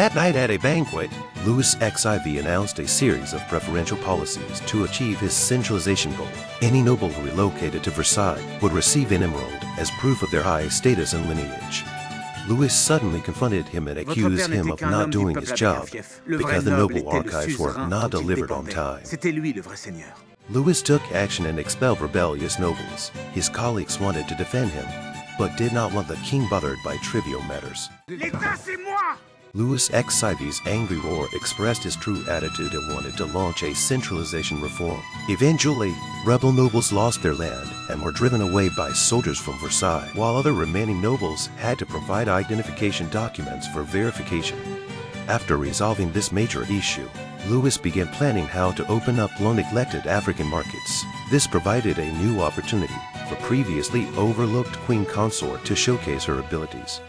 That night at a banquet, Louis XIV announced a series of preferential policies to achieve his centralization goal. Any noble who relocated to Versailles would receive an emerald as proof of their high status and lineage. Louis suddenly confronted him and accused him of not doing his job Abélafief. Le vrai because the noble noble était le archives were not delivered on time. C'était lui le vrai seigneur. Louis took action and expelled rebellious nobles. His colleagues wanted to defend him, but did not want the king bothered by trivial matters. Louis XIV's angry roar expressed his true attitude and wanted to launch a centralization reform. Eventually, rebel nobles lost their land and were driven away by soldiers from Versailles, while other remaining nobles had to provide identification documents for verification. After resolving this major issue, Louis began planning how to open up long-neglected African markets. This provided a new opportunity for previously overlooked queen consort to showcase her abilities.